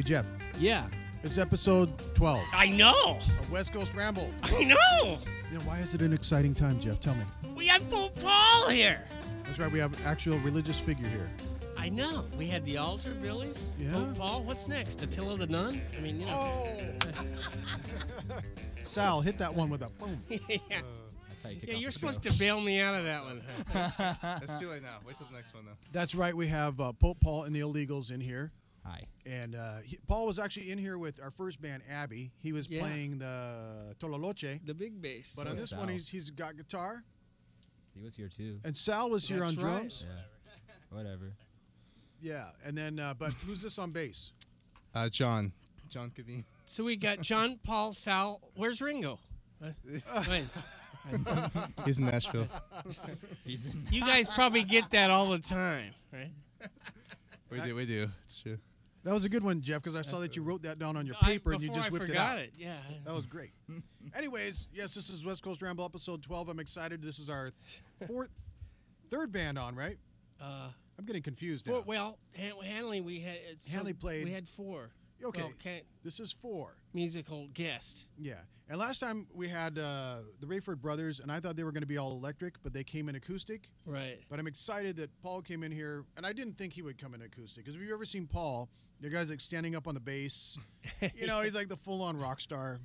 Hey Jeff, Yeah. it's episode 12 I know. of West Coast Ramble. I know. You know, why is it an exciting time, Jeff? Tell me. We have Pope Paul here. That's right. We have actual religious figure here. I know. We had the altar, Billy's. Yeah. Pope Paul. What's next? Attila the Nun? I mean, you know. Sal, hit that one with a boom. yeah. That's how you kick Yeah, off you're the supposed show. to bail me out of that one. It's too late now. Wait till the next one though. That's right. We have uh, Pope Paul and the Illeagals in here. Hi. And uh, he, Paul was actually in here with our first band, Abby. He was Yeah. playing the Tololoche. the big bass. But on this Sal. one, he's, he's got guitar. He was here too. And Sal was here on right. drums. Yeah. Whatever. Yeah. And then, uh, but who's this on bass? Uh, John. John Kveen. so we got John Paul Sal. Where's Ringo? Wait. He's in Nashville. He's in. You guys probably get that all the time, right? We do. We do. It's true. That was a good one, Jeff, because I saw that you wrote that down on your I- paper and you just I whipped it out. it. Yeah. That was great. Anyways, yes, this is West Coast Ramble episode 12. I'm excited. This is our fourth, third band on, right? Uh, I'm getting confused four, now. well, Han- Hanley, we had. Hanley played- We had four. Okay. Well, can't, This is four. musical guest. Yeah. And last time we had uh, the Rayford brothers, and I thought they were going to be all electric, but they came in acoustic. Right. But I'm excited that Paul came in here, and I didn't think he would come in acoustic. Because if you've ever seen Paul, the guy's like standing up on the bass. you know, he's like the full on rock star.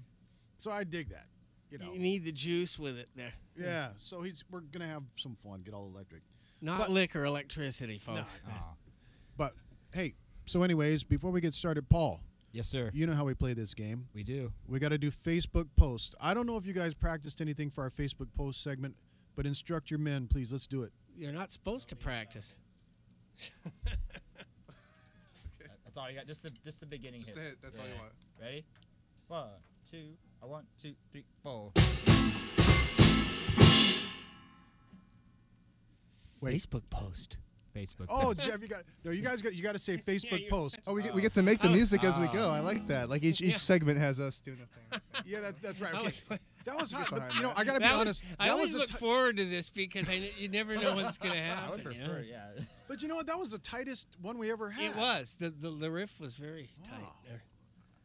So I dig that. You know. You need the juice with it there. Yeah. So he's we're gonna have some fun, get all electric. Not But- liquor, electricity, folks. Aw. But hey, so anyways, before we get started, Paul, Yes, sir. you know how we play this game. We do. We got to do Facebook posts. I don't know if you guys practiced anything for our Facebook post segment, but instruct your men, please. Let's do it. You're not supposed to practice. That's all you got. Just the just the beginning Just hits. the hit, that's all you want. Ready? One, two. I one, two, three, four. Wait. Facebook post. Facebook. Oh, Jeff, you got no. You guys got you got to say Facebook you're- post. Oh, we get, we get to make the oh. music as we go. Oh. I like that. Like each each Yeah. segment has us doing a thing. Yeah, that, that's right. That Okay. was- That was hot. But, you know. I got to be That was- honest. I that always was look the forward to this because I, you never know what's going to happen. I would you know? prefer. Yeah. But you know what? That was the tightest one we ever had. It was. The, the, the riff was very oh. tight. Wow. there.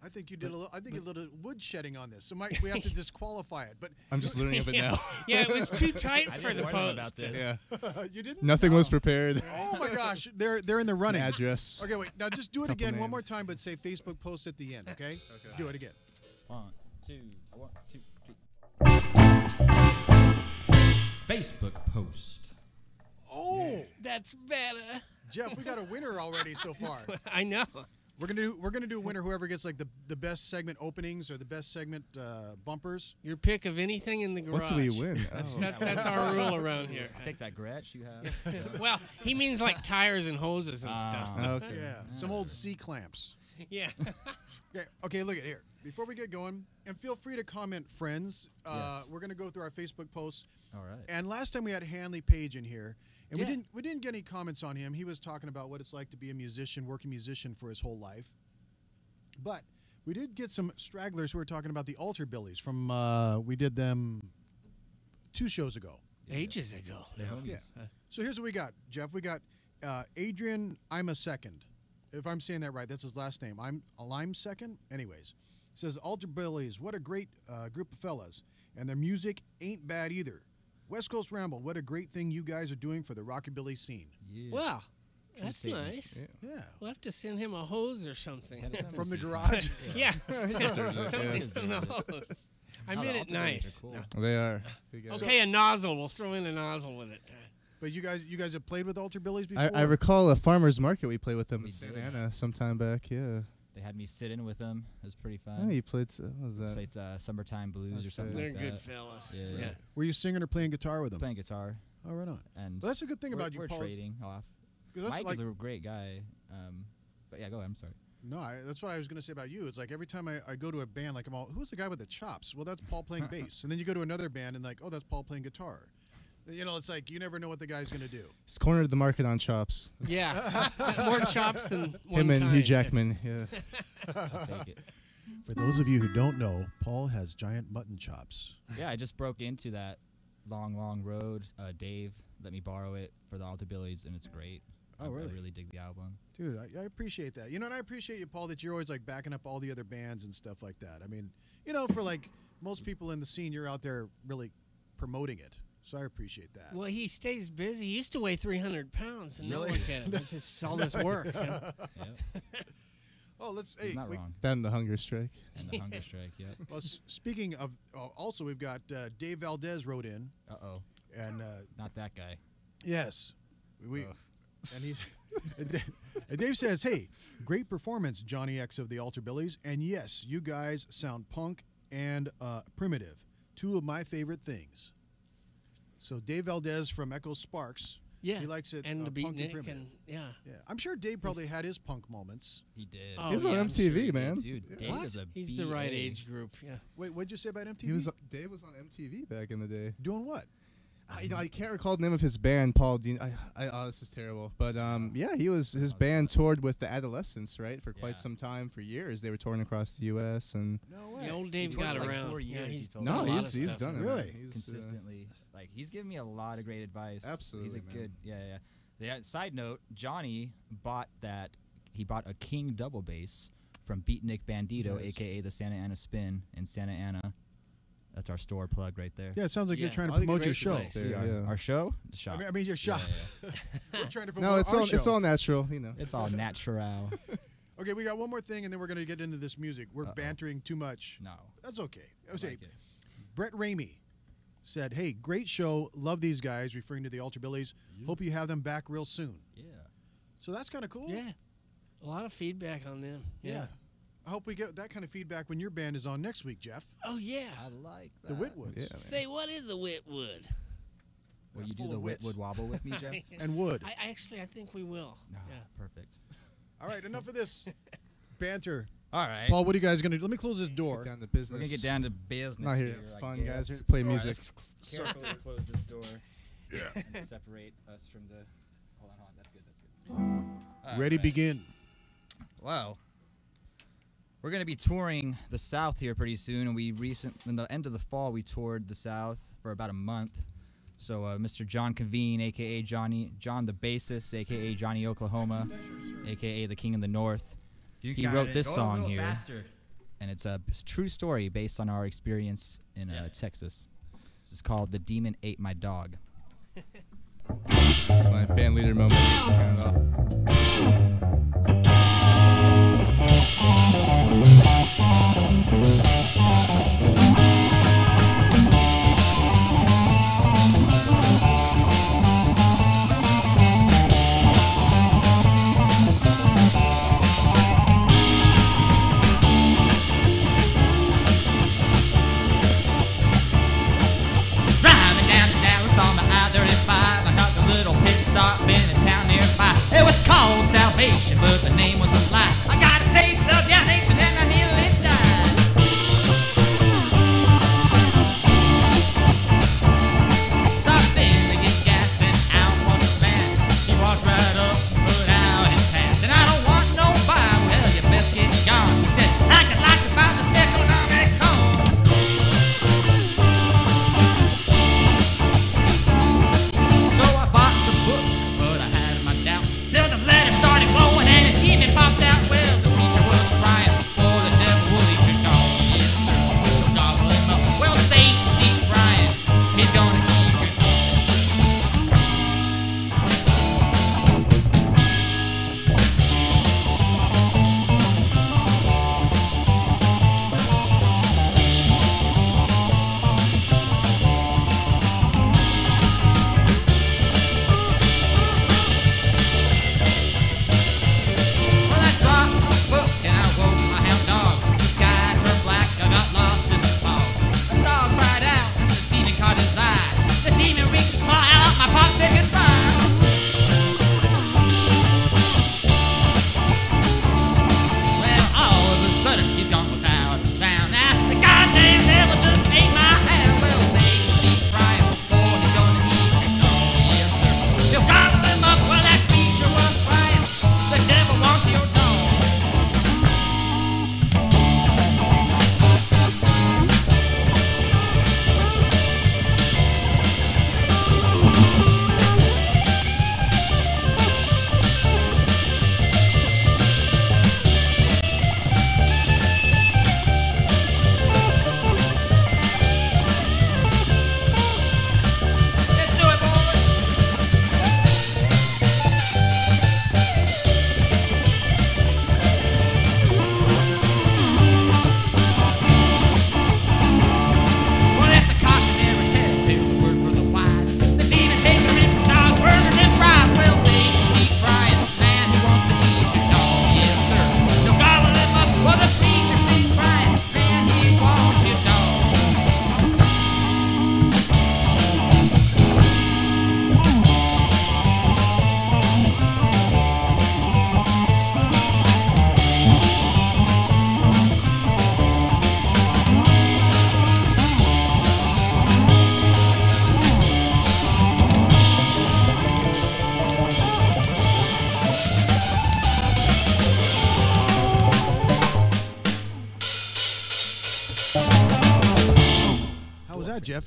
I think you did a little. I think a little wood shedding on this. So might we have to disqualify it. But I'm just learning of it now. Yeah, it was too tight I for didn't the post. about this. Yeah. you didn't. Nothing was Oh. prepared. Oh my gosh, they're they're in the running. Address. Okay, wait. Now just do it Couple again one more time, but say Facebook post at the end. Okay. Okay. Do it again. One, two. I one, two, three. Facebook post. Oh, That's better. Jeff, we got a winner already so far. I know. We're gonna do we're gonna do a winner whoever gets like the the best segment openings or the best segment uh, bumpers. Your pick of anything in the garage. What do we win? That's, Oh. that's, that's our rule around here. I'll take that Gretsch you have. Well, he means like tires and hoses and stuff. Ah. Okay. Yeah, some old C clamps. Yeah. Okay, okay, look at here. Before we get going, and feel free to comment, friends. Uh, Yes. We're gonna go through our Facebook posts. All right. And last time we had Hanley Page in here, and Yeah. we didn't we didn't get any comments on him. He was talking about what it's like to be a musician, working musician for his whole life. But we did get some stragglers who were talking about the altar billies from uh, we did them two shows ago. Ages ago. They're. Yeah. So here's what we got, Jeff. We got uh, Adrian. I'm a second. If I'm saying that right, that's his last name. I'm I'm second. Anyways, says Altar Billies. What a great uh, group of fellas, and their music ain't bad either. West Coast Ramble. What a great thing you guys are doing for the rockabilly scene. Yeah. Well, that's statement. nice. Yeah. Yeah. We'll have to send him a hose or something. From the garage. yeah. Certainly, Something from the hose. I No, the meant it nice. are cool. No. They are. Big guys. Okay, a nozzle. We'll throw in a nozzle with it. But you guys, you guys have played with Altar Billies before. I, I recall a farmer's market we played with them We in Santa did. Ana sometime back. Yeah. They had me sit in with them. It was pretty Oh, fun. you played. What was that? Played uh, summertime blues or something. They're like good that. fellas. Yeah, yeah. yeah. Were you singing or playing guitar with them? Playing guitar Oh, right on. and Well, that's a good thing about you, we're Paul. trading off. 'cause that's Mike like, is a great guy. Um, but yeah, go ahead. I'm sorry. No, I, that's what I was going to say about you. It's like every time I, I go to a band, like I'm all, who's the guy with the chops? Well, that's Paul playing bass. And then you go to another band and like, oh, that's Paul playing guitar. You know, it's like you never know what the guy's going to do. He's cornered the market on chops. Yeah. More chops than one Him and Hugh. Jackman. Yeah. I'll take it. For those of you who don't know, Paul has giant mutton chops. Yeah, I just broke into that long, long road. Uh, Dave let me borrow it for the Altar Billies, and it's great. Oh, I, really? I really dig the album. Dude, I, I appreciate that. You know, and I appreciate you, Paul, that you're always like backing up all the other bands and stuff like that. I mean, you know, for like most people in the scene, you're out there really promoting it. So I appreciate that. Well, he stays busy. He used to weigh 300 pounds, and Really? now look at him. It's just all this work. you know? Yep. Oh, let's. Hey, not we- wrong. Then the hunger strike. And the hunger strike. Yep. well, s- speaking of, uh, also we've got uh, Dave Valdez wrote in, Uh oh. and uh, Not that guy. yes, we, Ugh. and he's. and Dave says, "Hey, great performance, Johnny X of the Altar Billies, and yes, you guys sound punk and uh, primitive, two of my favorite things." So Dave Valdez from Echo Sparks, Yeah. he likes it And uh, the punk and beatnik, and yeah. yeah, I'm sure Dave probably had his punk moments. He did. Oh, He's yeah, on I'm sure MTV, man. Dude, Dave What? is a He's the right BA. age group. Yeah. Wait, what'd you say about MTV? He was Dave was on MTV back in the day. doing what? I, you know, I can't recall the name of his band, Paul Dean. I, I, oh, this is terrible. But um, yeah, he was his band toured with the Adolescents, right, for quite Yeah. some time, for years. They were touring across the U.S. and No way. The old Dave got for like around. four yeah, years, he he's told done no, he's he's done it. Really? man. He's, uh, consistently. Like he's given me a lot of great advice. Absolutely, he's a man. good. Yeah, yeah. The uh, side note: Johnny bought that. He bought a King double bass from Beatnik Bandito, Nice. aka the Santa Ana Spin in Santa Ana. That's our store plug right there. Yeah, it sounds like you're trying to I think promote your show. great There, our, yeah. our show, the shop. I mean, I mean your Yeah, shop. yeah, We're trying to promote No, it's our all show. it's all natural, you know. It's all natural. Okay, we got one more thing, and then we're gonna get into this music. We're Uh-oh. bantering too much. No. That's okay. I Okay. like. Brett Ramey said, "Hey, great show. Love these guys." Referring to the Altar Billies. Hope you have them back real soon. Yeah. So that's kind of cool. Yeah. A lot of feedback on them. Yeah. Yeah. I hope we get that kind of feedback when your band is on next week, Jeff. Oh, yeah. I like The Whitwoods Yeah. Say, what is the Whitwood? Will you do the of. Whitwood wobble with me, Jeff? and Wood. I actually, I think we will. no. Yeah. Perfect. All right, enough of this banter. All right. Paul, what are you guys gonna do? Let me close this Get door. down to business. We're gonna get down to business Not here. I Fun, guys. Here to play All right, music. let's carefully close this door. Yeah. And separate us from the. Hold on, hold on. That's good. That's good. Ready, Alright. begin. Wow. We're gonna be touring the South here pretty soon, and we recent in the end of the fall we toured the South for about a month. So uh, Mr. John Kveen, aka Johnny John the bassist, aka Johnny Oklahoma, aka the King of the North, he wrote this song here, and it's a true story based on our experience in uh, Texas. This is called "The Demon Ate My Dog." It's my band leader moment. to count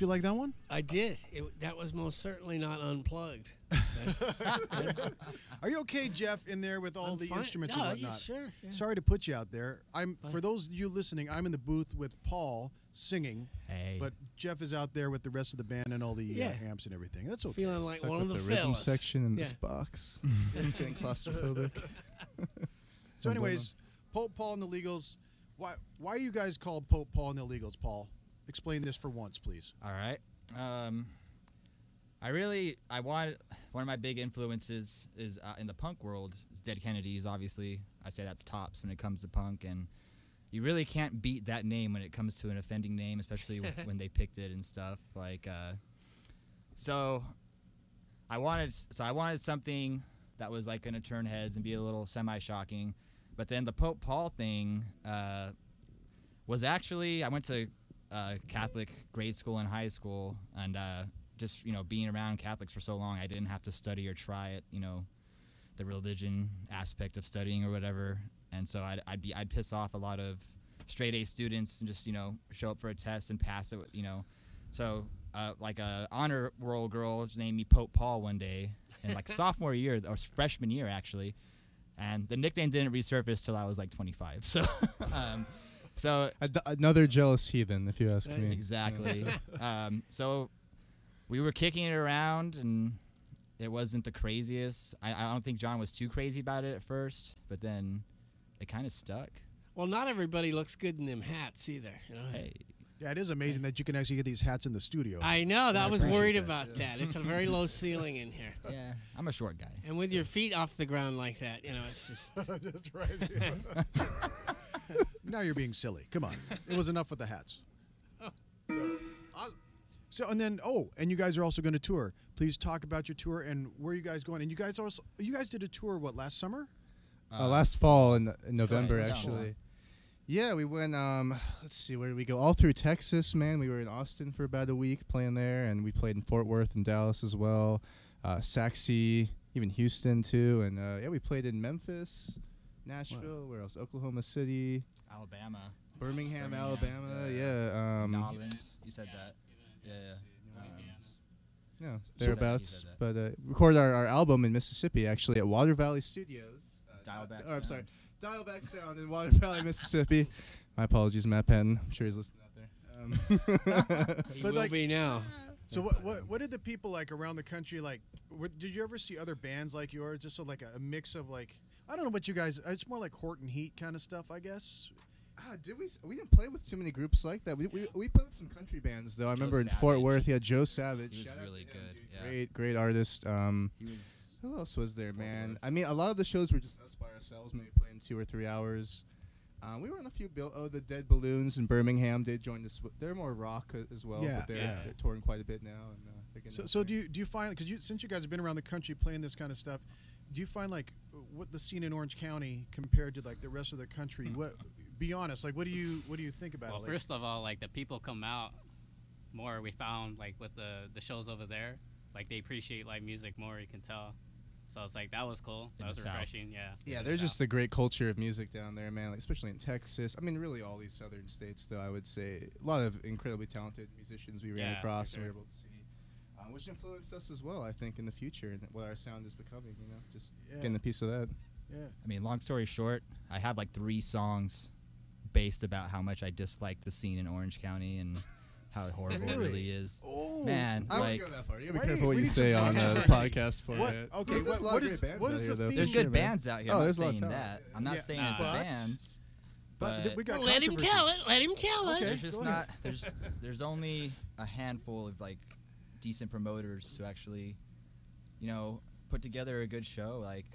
you like that one? I did. It, that was most certainly not unplugged. Are you okay, Jeff, in there with all I'm the fine. instruments No, and yeah, whatnot? sure, yeah. Sorry to put you out there. I'm for those of you listening. I'm in the booth with Paul singing, Hey. but Jeff is out there with the rest of the band and all the Yeah. uh, amps and everything. That's okay. Feeling like Stuck one with of the, the rhythm fellas. section in Yeah. this box. it's getting claustrophobic. so, anyways, Pope Paul and the Legals. Why why do you guys call Pope Paul and the Legals, Paul? Explain this for once, please. All right. Um, I really I wanted one of my big influences is uh, in the punk world. Is Dead Kennedys, obviously. I say that's tops when it comes to punk, and you really can't beat that name when it comes to an offending name, especially w- when they picked it and stuff. Like, uh, so I wanted so I wanted something that was like gonna turn heads and be a little semi-shocking, but then the Pope Paul thing uh, was actually I went to uh, Catholic grade school and high school, and uh, just you know being around Catholics for so long, I didn't have to study or try it. You know, the religion aspect of studying or whatever, and so I'd, I'd be I'd piss off a lot of straight A students and just you know show up for a test and pass it. You know, so uh, like a honor roll girl named me Pope Paul one day in like sophomore year or freshman year actually, and the nickname didn't resurface till I was like 25. So. um, so Ad- another jealous heathen, if you ask me. Exactly. um, so we were kicking it around, and it wasn't the craziest. I, I don't think John was too crazy about it at first, but then it kind of stuck. Well, not everybody looks good in them hats either. You know? Hey, Yeah, it is amazing that you can actually get these hats in the studio. I know. That I was worried that, about that. It's a very low ceiling in here. yeah, I'm a short guy. And with your feet off the ground like that, you know, it's just. That's right. Now you're being silly. Come on. It was enough with the hats. Uh, So and then oh, and you guys are also going to tour. Please talk about your tour and where you guys going. And you guys also you guys did a tour what last summer? Uh, last fall in, in November, ahead, actually. tell. Yeah, we went. Um, let's see, where did we go? All through Texas, man. We were in Austin for about a week playing there, and we played in Fort Worth and Dallas as well. Uh, Sac even Houston too, and uh, yeah, we played in Memphis, Nashville. Where else? Oklahoma City, Alabama, Birmingham, Birmingham, Alabama. yeah. Yeah. Um, Nolens. You said that. Yeah. yeah. Um, Yeah, said that, he thereabouts. said. But uh, recorded our, our album in Mississippi, actually, at Water Valley Studios. Uh, Dial Back oh, I'm sorry. Sound. Dial Back Sound in Water Valley, Mississippi. My apologies, Matt Penn. I'm sure he's listening out there. Um, He But will like- be now. So what what what did the people like around the country like? What, did you ever see other bands like yours? Just so like a, a mix of like I don't know what you guys. It's more like Horton Heat kind of stuff, I guess. ah, did we? We didn't play with too many groups like that. We we, we played with some country bands though. I remember in Fort Savage. Worth, yeah, Joe Savage. He was Shout really him, good, yeah. Great, great artist. Um, who else was there, man? Worth. I mean, a lot of the shows were just us by ourselves, maybe playing two or three hours. Um, we were on a few. Bill- oh, the Dead Balloons in Birmingham did join us. They're more rock uh, as well, Yeah, but they're, yeah. they're touring quite a bit now. And, uh, they're getting So out so there. do you do you find because you since you guys have been around the country playing this kind of stuff, do you find like what the scene in Orange County compared to like the rest of the country? Hmm. What be honest, like what do you what do you think about Well, it? Like, first of all, like the people come out more. We found like with the the shows over there, like they appreciate live music more. You can tell. So it's like that was cool. That the was South. refreshing. Yeah. Yeah, in the there's just a great culture of music down there, man. Like especially in Texas. I mean, really all these southern states, though. I would say a lot of incredibly talented musicians we ran Yeah, for across and sure. were able to see, uh, which influenced us as well. I think in the future and what our sound is becoming. You know, just Yeah. getting a piece of that. yeah. I mean, long story short, I have like three songs based about how much I dislike the scene in Orange County and how horrible it Really? really is. Oh Man, I like wouldn't go that far. You gotta be careful you- what you say on uh, the podcast for What- it. okay, There's what- a lot what of bands what out is here, the theme? there's good bands out here. Oh, I'm not there's a lot of saying talent. that. I'm not Yeah. saying Nah. it's the But- bands. But But, we got Let him tell it. Let him tell Okay. it. there's just go not ahead. there's there's only a handful of like decent promoters who actually you know put together a good show like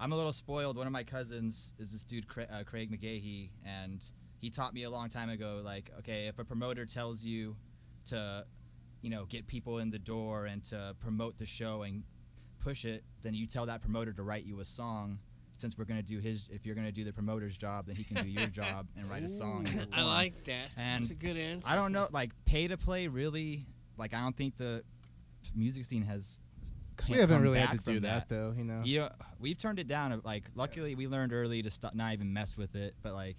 i'm a little spoiled one of my cousins is this dude Cra- uh, craig mcgahey and he taught me a long time ago like okay if a promoter tells you to you know get people in the door and to promote the show and push it then you tell that promoter to write you a song since we're going to do his if you're going to do the promoter's job then he can do your job and write a song I like that. And That's a good answer. I don't know, like pay to play. Really, like I don't think the music scene has. We haven't really had to do that, though. You know. Yeah, we've turned it down. Like, luckily, we learned early to stop, not even mess with it. But like,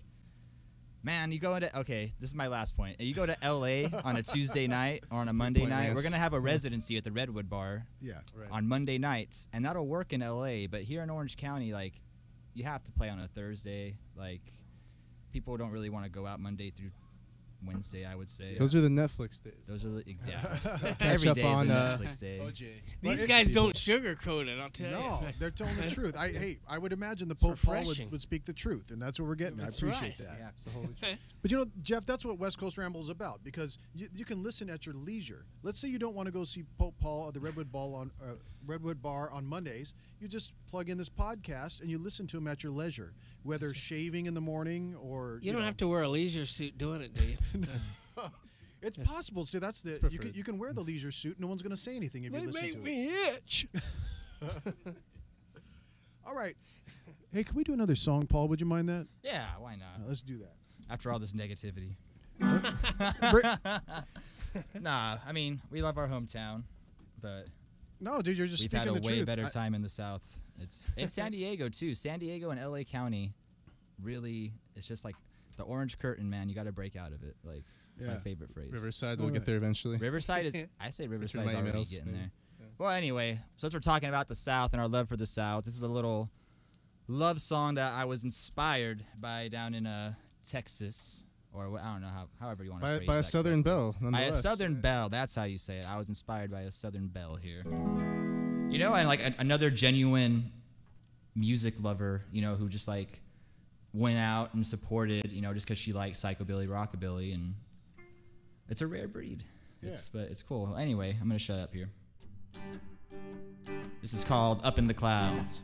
Man, you go into okay. This is my last point. You go to L.A. on a Tuesday night or on a Monday point, night. Lance. We're gonna have a residency at the Redwood Bar Yeah. on Monday nights, and that'll work in L.A. But here in Orange County, like, you have to play on a Thursday. Like, people don't really want to go out Monday through Wednesday. I would say Those are the Netflix days. those are the, exactly Catch every up day is a on, uh, Netflix day. OJ. These guys people. don't sugarcoat it. I'll tell you. No, you. they're telling the truth. I hey, I would imagine the Pope Paul refreshing. would, would speak the truth, and that's what we're getting. That's I appreciate right. that. Yeah, it's the holy truth. But you know, Jeff, that's what West Coast Ramble is about because you, you can listen at your leisure. Let's say you don't want to go see Pope Paul at the Redwood Ball on uh, Redwood Bar on Mondays. You just plug in this podcast and you listen to him at your leisure, whether shaving in the morning or You don't have to wear a leisure suit doing it, do you? It's possible. See, that's the you can, you can wear the leisure suit. No one's going to say anything if you listen make to it. me itch. All right. Hey, can we do another song, Paul? Would you mind that? Yeah, why Uh, not? let's do that. After all this negativity. Bri- nah, I mean we love our hometown, but no, dude, you're just we've speaking had a the way truth. better I- time in the South. It's in San Diego too. San Diego and LA County, really, it's just like the orange curtain, man. You got to break out of it. Like my favorite phrase. Riverside, we'll get there eventually. Riverside is. I say Riverside's my already emails, getting maybe. there. Well, anyway, since we're talking about the South and our love for the South, this is a little love song that I was inspired by down in uh, Texas, or what, I don't know how, however you want to By, phrase by a Southern. Belle, By a. Southern Belle, that's how you say it. I was inspired by a Southern Belle here. You know, and like a, another genuine music lover, you know, who just like went out and supported, you know, just because she likes psychobilly, rockabilly, and it's a rare breed. It's, but it's cool. Anyway, I'm gonna shut up here. This is called Up in the Clouds.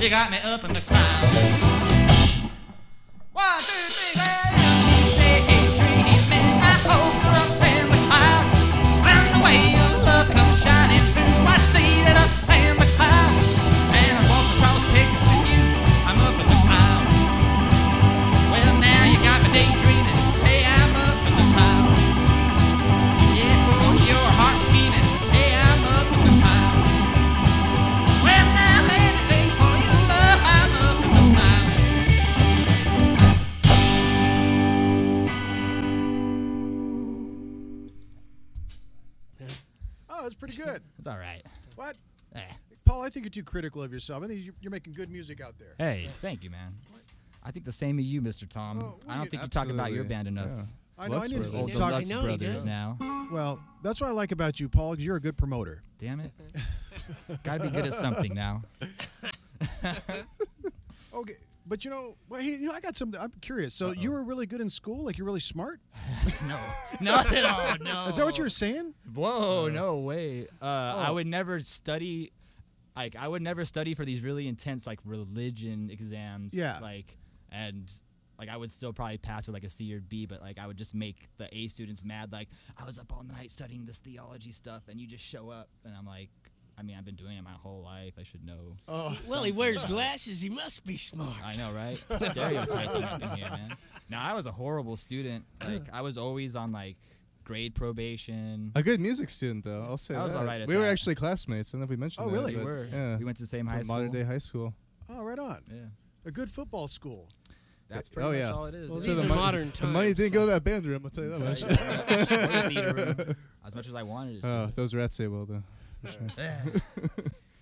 You got me up in critical of yourself. I think you're, you're making good music out there. Hey, thank you, man. I think the same of you, Mr. Tom. Oh, I don't we- think you talk about your band enough. yeah. I know. I need Lux to Old Brothers. talk. Deluxe know he Brothers now. Well, that's what I like about you, Paul, because you're a good promoter. Damn it. Gotta be good at something now. Okay, but you know, well, hey, you know, I got something. I'm curious. So you were really good in school? Like you're really smart? no. Not at all. No. Is that what you were saying? Whoa, no way. Uh, I Oh. would never study. Like I would never study for these really intense like religion exams. Yeah. Like and like I would still probably pass with like a C or B, but like I would just make the A students mad. Like I was up all night studying this theology stuff, and you just show up, and I'm like, I mean, I've been doing it my whole life. I should know. Oh, Well, he wears glasses. He must be smart. I know, right? Stereotyping in here, man. Now I was a horrible student. Like I was always on like grade probation. A good music student, though. I'll say I was that. alright at we were actually classmates. I don't know if we mentioned Oh, that. really? We were. Yeah. We went to the same high school. modern day high school. oh, right on. Yeah. A good football school. That's pretty oh much yeah. all it is. Well, these the are money, modern The money didn't so- go to that band room. I'll tell you that much. Or the theater room, as much as I wanted it. to. Oh, those rats say well though.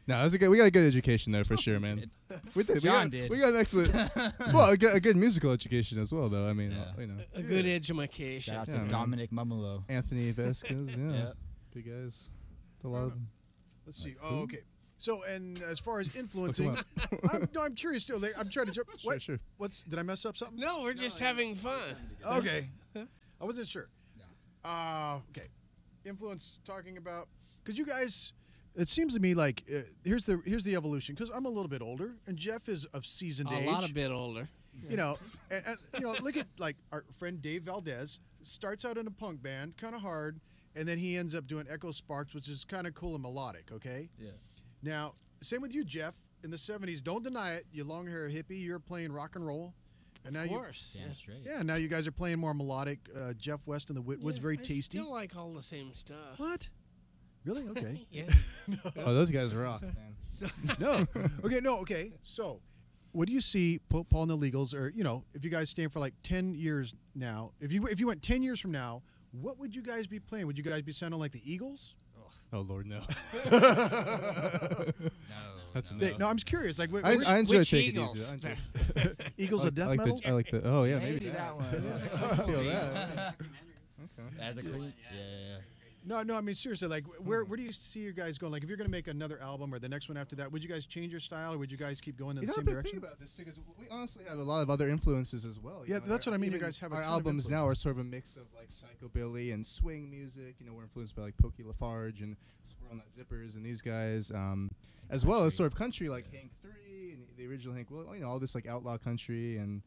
For sure. no, it was a good. We got a good education there for sure, man. We did. we John got, did. We got an excellent. well, a good, a good musical education as well, though. I mean, Yeah. uh, you know, A good education. Shout out to man. Dominic Mumolo. Anthony Vasquez. Yeah, Yeah. big guys. A lot of them. Let's see. Oh, okay. So, and as far as influencing. I'm, no, I'm curious still. Like, I'm trying to jump. What? sure. What's? Did I mess up something? No, we're just having fun. Okay. I wasn't sure. Uh, okay. Influence talking about because you guys. It seems to me like uh, here's the here's the evolution because I'm a little bit older and Jeff is of seasoned A age. lot a bit older. you know, and, and you know, look at like our friend Dave Valdez starts out in a punk band, kind of hard, and then he ends up doing Echo Sparks, which is kind of cool and melodic. Okay. Yeah. Now, same with you, Jeff. In the '70s, don't deny it. You long hair hippie, you're playing rock and roll, and now Of you, course. Damn yeah. straight. yeah, now you guys are playing more melodic. Uh, Jeff West and the Whitwoods, Yeah, very I tasty. still like all the same stuff. what? Really? Okay. Yeah. Oh, those guys are rock, man. no. Okay. No. Okay. So, what do you see, Pa- Paul and the Legals, or you know, if you guys stand for like ten years now, if you if you went ten years from now, what would you guys be playing? Would you guys be sounding like the Eagles? Oh Lord, no. No. That's a no. They- no, I'm just curious. Like, wh- I, which I enjoy which taking Eagles? it easy. I enjoy- Eagles I of like- I death like metal? The, I like the. Oh yeah, maybe, Maybe that one. I feel that. As a creep. Yeah, yeah, yeah. No, no. I mean, seriously. Like, where where do you see you guys going? Like, if you're gonna make another album or the next one after that, would you guys change your style or would you guys keep going in You the know, same direction? about this because we honestly have a lot of other influences as well. Yeah, know, that's our- what I mean, you guys have our albums now are sort of a mix of like psychobilly and swing music. You know, we're influenced by like Pokey LaFarge and Squirrel Nut Zippers and these guys, um, as well as sort of country like Hank Three and the original Hank. Well, you know, all this like outlaw country and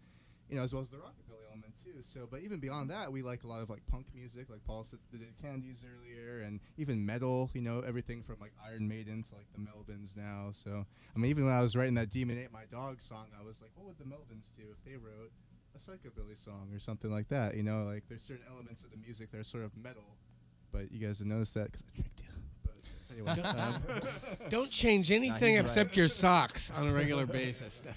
you know, as well as the rockabilly element too. So, but even beyond that, we like a lot of like punk music, like Paul said, the Dead Kennedys earlier, and even metal. You know, everything from like Iron Maiden to like the Melvins now. So, I mean, even when I was writing that Demon Ate My Dog song, I was like, what would the Melvins do if they wrote a psychobilly song or something like that? You know, like there's certain elements of the music that are sort of metal, but you guys have noticed that because I tricked you. But anyway, um, Don't change anything right. except your socks on a regular basis.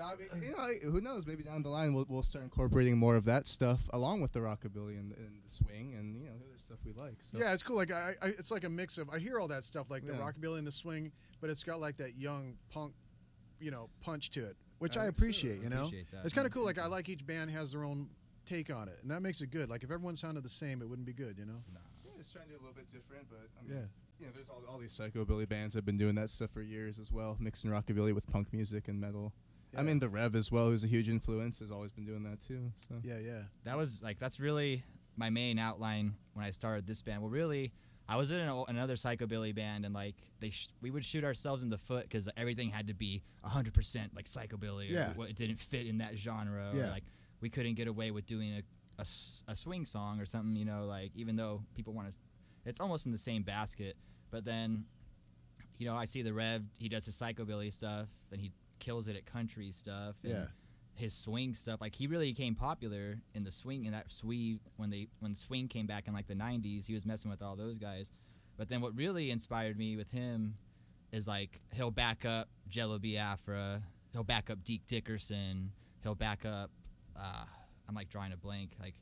So I mean, you know, who knows? Maybe down the line we'll, we'll start incorporating more of that stuff along with the rockabilly and, and the swing and you know the other stuff we like. So. Yeah, it's cool. Like I, I, it's like a mix of. I hear all that stuff, like the Yeah. rockabilly and the swing, but it's got like that young punk, you know, punch to it, which I Absolutely. appreciate. You know, Appreciate that, it's kind of cool. Like I like each band has their own take on it, and that makes it good. Like if everyone sounded the same, it wouldn't be good. You know. Yeah, it's trying to do a little bit different, but I mean, Yeah. you know, there's all, all these psychobilly bands have been doing that stuff for years as well, mixing rockabilly with punk music and metal. I mean, the Rev as well, who's a huge influence, has always been doing that too. So Yeah, yeah. that was like that's really my main outline when I started this band. Well, really, I was in an, another psychobilly band, and like they, sh- we would shoot ourselves in the foot because everything had to be hundred percent like psychobilly, or Yeah. what- it didn't fit in that genre, Yeah. or like we couldn't get away with doing a a swing song or something, you know, like even though people want to, it's almost in the same basket. But then, you know, I see the Rev, he does his psychobilly stuff, and he kills it at country stuff. And Yeah. His swing stuff, like he really became popular in the swing in that swing when they when swing came back in like the '90s. He was messing with all those guys. But then what really inspired me with him is like he'll back up Jello Biafra, he'll back up Deke Dickerson, he'll back up. Uh, I'm like drawing a blank. Like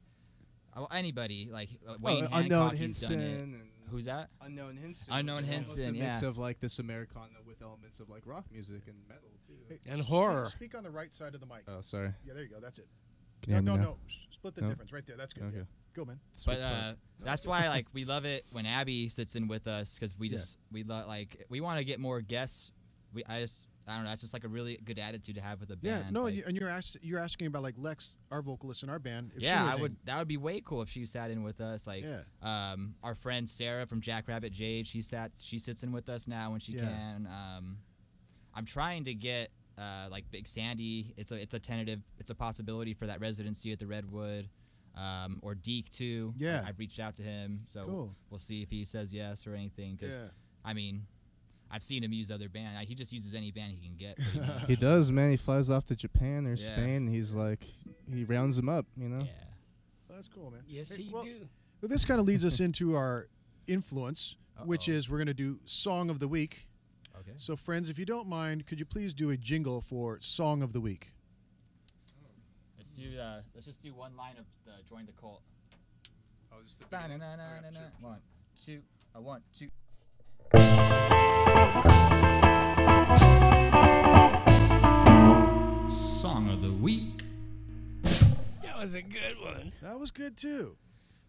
uh, anybody, like uh, Wayne Well, Hancock, unknown he's done it. Hinson and Who's that? Unknown Hinson. Unknown which is almost Hinson, a mix of like this Americana with elements of like rock music and metal too. Hey, And horror. Speak on the right side of the mic. Oh, sorry. Yeah, there you go. That's it. Can No, no, no. Split the No? difference right there. That's good. Okay. Yeah. Go, man. But Sweet spot. uh, that's why like we love it when Abby sits in with us because we Yeah. just we love like we want to get more guests. We I just I don't know. That's just like a really good attitude to have with a band. Yeah, no, like- and you- and you're ask, you're asking about like Lex, our vocalist in our band. if yeah, I would. That would be way cool if she sat in with us. Like, Yeah. um, our friend Sarah from Jackrabbit Jade, she sat, she sits in with us now when she Yeah. can. Um, I'm trying to get uh, like Big Sandy. It's a, it's a tentative, it's a possibility for that residency at the Redwood, um, or Deke too. Yeah. I've reached out to him, so Cool. we'll see if he says yes or anything. Because Yeah. I mean, I've seen him use other band. He just uses any band he can get. He does, man. He flies off to Japan or Yeah. Spain. And he's like, he rounds them up, you know. yeah. Well, that's cool, man. Yes, Hey, he well, do. Well, this kind of leads us into our influence, which Uh-oh. is we're going to do Song of the Week. Okay. So, friends, if you don't mind, could you please do a jingle for Song of the Week? Let's do. Uh, let's just do one line of the join the cult. Oh, just the Ba-na-na-na-na-na. One, two, a one, two. Song of the week. That was a good one. That was good too.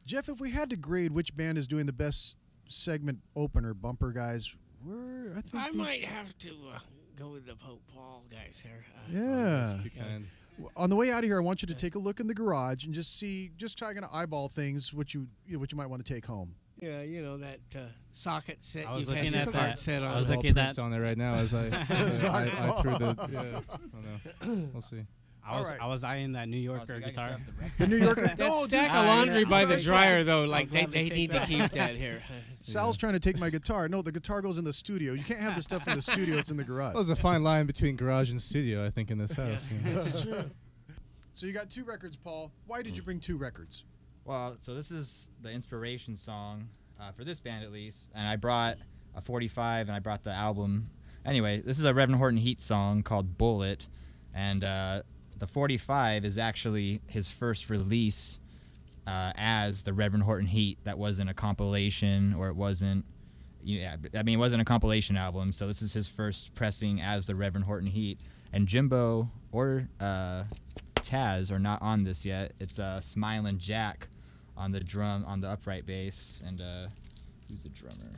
Jeff, if we had to grade which band is doing the best segment opener bumper, guys, we're I think I these- might have to uh, go with the Pope Paul guys here. Uh, Yeah. If you can. On the way out of here, I want you to take a look in the garage and just see, just try to eyeball things, what you, you know, what you might want to take home. Yeah, you know that uh, socket set I was you've had looking your at that. set on I on. was All looking at that. on it right now as I, as I, I, I threw the. Yeah, I don't know. We'll see. I was Alright. I was eyeing that New Oh, so Yorker guitar. the. The New Yorker. that no, dude, stack I- of laundry by the I'll- dryer, though, like they, they take need to keep that here. Sal's trying to take my guitar. No, the guitar goes in the studio. You can't have the stuff in the studio. It's in the garage. Well, there's a fine line between garage and studio, I think, in this house. you know. That's true. So you got two records, Paul. Why did you bring two records? Well, so this is the inspiration song uh, for this band at least, and I brought a 45 and I brought the album. Anyway, this is a Reverend Horton Heat song called Bullet, and uh, the 45 is actually his first release uh, as the Reverend Horton Heat. That wasn't a compilation or it wasn't. Yeah, I mean, it wasn't a compilation album, so this is his first pressing as the Reverend Horton Heat. And Jimbo or uh, Taz are not on this yet. It's uh, Smiling Jack on the drum, on the upright bass, and uh, who's the drummer?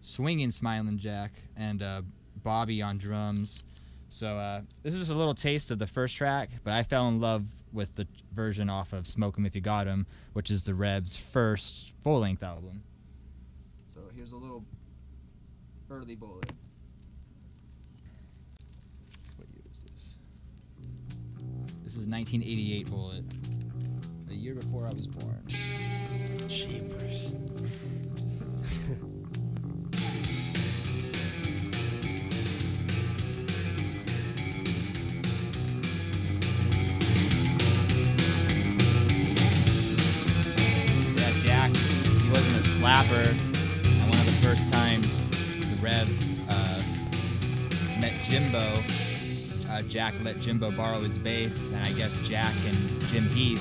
Swinging Smiling Jack and uh, Bobby on drums. So uh, this is just a little taste of the first track, but I fell in love with the version off of Smoke 'Em If You Got 'Em, which is the Rev's first full-length album. So here's a little early bullet. This is 1988 bullet, a year before I was born. Cheapers. Yeah, Jack, he wasn't a slapper. And one of the first times the Rev uh, met Jimbo, uh, Jack let Jimbo borrow his bass, and I guess Jack and Jim Heath,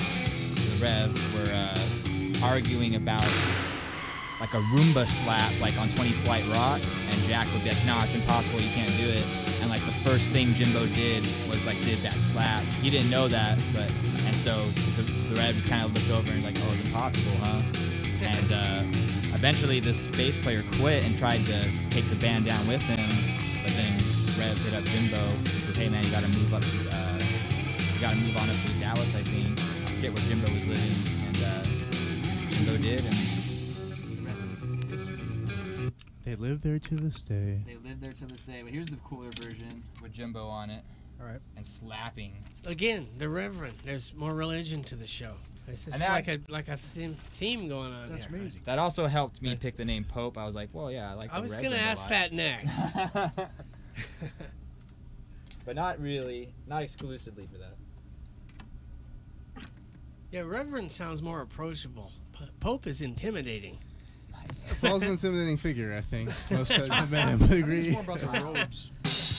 the Rev, were uh, arguing about like a Roomba slap, like on 20 Flight Rock, and Jack would be like, "No, it's impossible. You can't do it." And like the first thing Jimbo did was like did that slap. He didn't know that, but and so the, the Rev just kind of looked over and like, "Oh, it's impossible, huh?" And uh, eventually, this bass player quit and tried to take the band down with him, but then Rev hit up Jimbo says, "Hey man, you got to move up to, uh, you got to move on up to Dallas, I think. I forget where Jimbo was living, and uh, Jimbo did, and They live there to this day. They live there to this day. But here's the cooler version with Jimbo on it All right. and slapping. Again, the Reverend. There's more religion to the show. It's just that- like a like a theme theme going on That's here. amazing. That also helped me pick the name Pope. I was like, well, yeah, I like. I the was gonna ask that next. but not really, not exclusively for that. yeah, Reverend sounds more approachable. P- Pope is intimidating. Nice. Paul's an intimidating figure, I think. Most of the men would It's agree. more about the robes.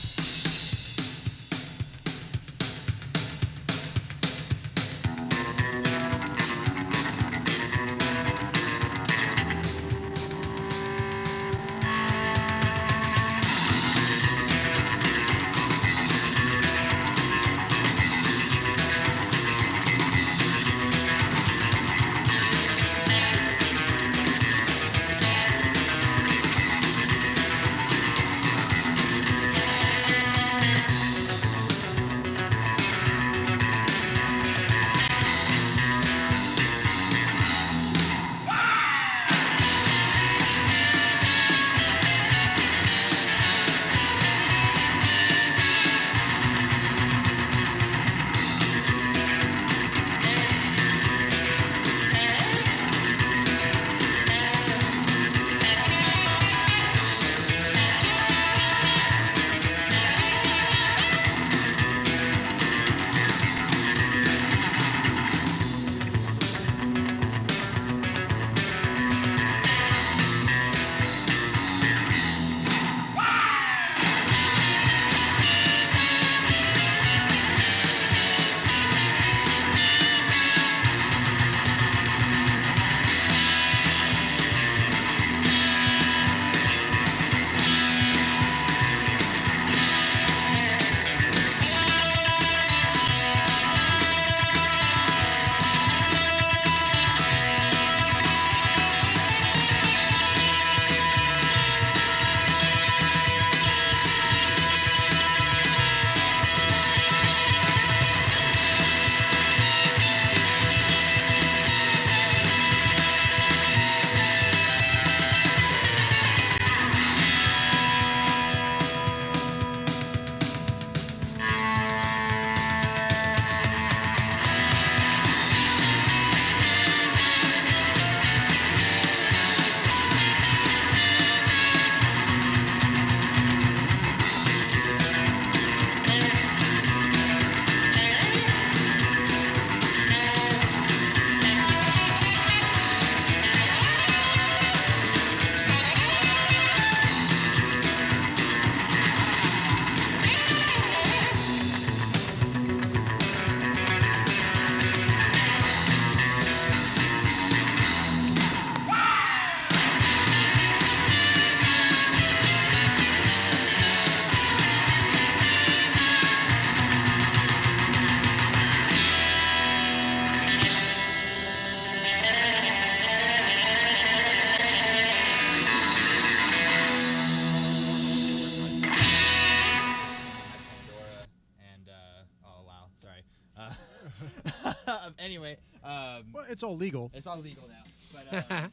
Uh, anyway, um, Well, it's all legal. it's all legal now. But um,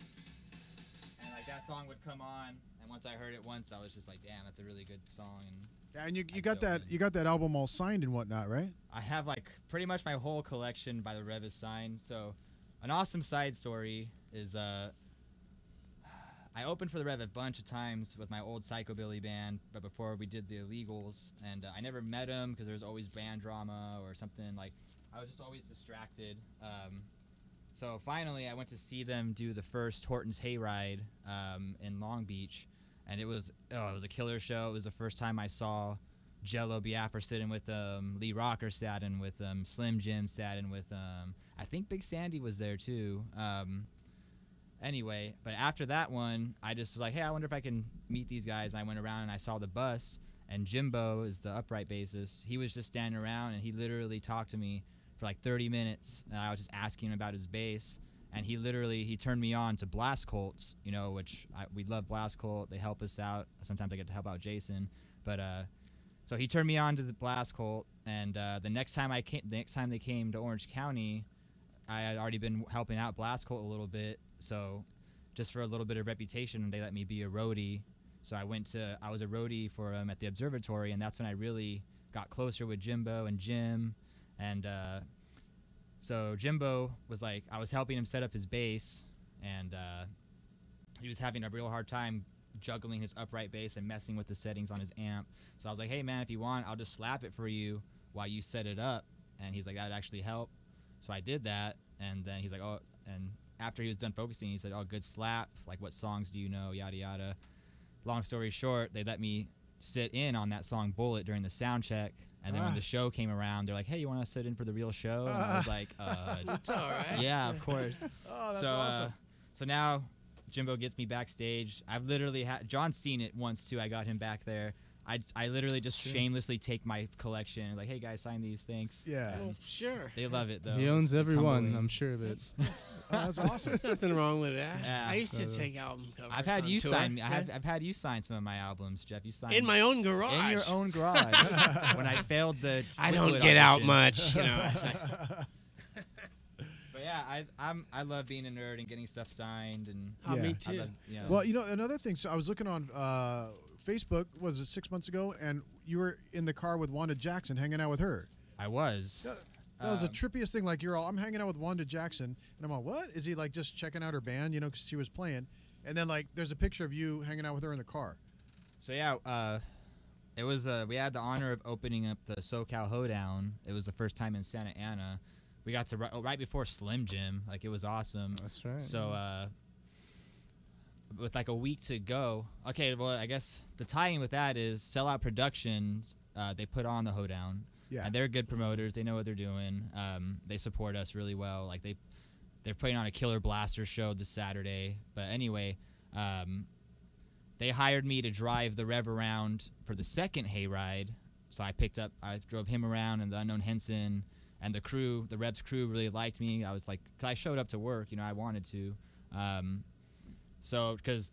and like that song would come on, and once I heard it once, I was just like, damn, that's a really good song. And And you, you I got that it. you got that album all signed and whatnot, right? I have like pretty much my whole collection by the Rev is signed. So, an awesome side story is uh, I opened for the Rev a bunch of times with my old psychobilly band, but before we did the illegals, and uh, I never met him because there was always band drama or something. Like I was just always distracted. Um, so finally, I went to see them do the first Hortons Hayride um, in Long Beach, and it was oh, it was a killer show. It was the first time I saw Jello Biafra sitting with them, Lee Rocker sat in with them, Slim Jim sat in with them. I think Big Sandy was there too. Um, anyway, but after that one, I just was like, hey, I wonder if I can meet these guys. And I went around and I saw the bus, and Jimbo is the upright bassist. He was just standing around and he literally talked to me for like 30 minutes. And I was just asking him about his bass. And he literally he turned me on to Blast Cults, you know, which I, we love Blast Cult. They help us out. Sometimes I get to help out Jason, but uh, so he turned me on to the Blast Cult, and uh, the next time I came, the next time they came to Orange County, I had already been helping out Blast Cult a little bit. So just for a little bit of reputation, they let me be a roadie So I went to I was a roadie for him at the observatory, and that's when I really got closer with Jimbo and Jim, and uh, so Jimbo was like I was helping him set up his bass, and uh, he was having a real hard time juggling his upright bass and messing with the settings on his amp. So I was like, hey man, if you want, I'll just slap it for you while you set it up. And he's like, that'd actually help. So I did that, and then he's like, oh, and after he was done focusing, he said, oh, good slap. Like, what songs do you know? Yada yada. Long story short, they let me sit in on that song Bullet during the sound check. And then when Ah. the show came around, they're like, "Hey, you want to sit in for the real show?" And I was like, uh, It's all right. "Yeah, of course." Oh, that's so, awesome. Uh, so now Jimbo gets me backstage. I've literally had John's seen it once too. I got him back there. I, I literally just shamelessly take my collection like, hey guys, sign these, thanks. yeah. Well, sure. They love it though. he owns it's every one. I'm sure of it. That's, Oh, that's awesome. there's nothing wrong with that. Yeah. I used to take album covers. I've had on you tour. sign me. I have, I've had you sign some of my albums, Jeff. You signed in my own garage. in your own garage when I failed the. I don't get out much, you know. But yeah, I I'm I love being a nerd and getting stuff signed and. oh, Yeah. me too. love, you know, Well, you know, another thing. So I was looking on uh, Facebook. Was it six months ago? And you were in the car with Wanda Jackson, hanging out with her. I was. That, that was the Um, trippiest thing. Like you're all, I'm hanging out with Wanda Jackson, and I'm like, what? Is he like just checking out her band? You know, because she was playing. And then like, there's a picture of you hanging out with her in the car. So yeah, uh, it was uh, we had the honor of opening up the SoCal Hoedown. It was the first time in Santa Ana. We got to ri- oh, right before Slim Jim. Like it was awesome. That's right. So uh, with like a week to go, okay. Well, I guess the tie-in with that is Sellout Productions. Uh, they put on the Hoedown. Yeah. And they're good promoters. They know what they're doing. Um, they support us really well. Like they, they're putting on a Killer Blaster show this Saturday. But anyway, um, they hired me to drive the Rev around for the second hayride. So I picked up, I drove him around and the unknown Hinson and the crew, the Revs crew really liked me. I was like, cause I showed up to work, you know, I wanted to. Um, so because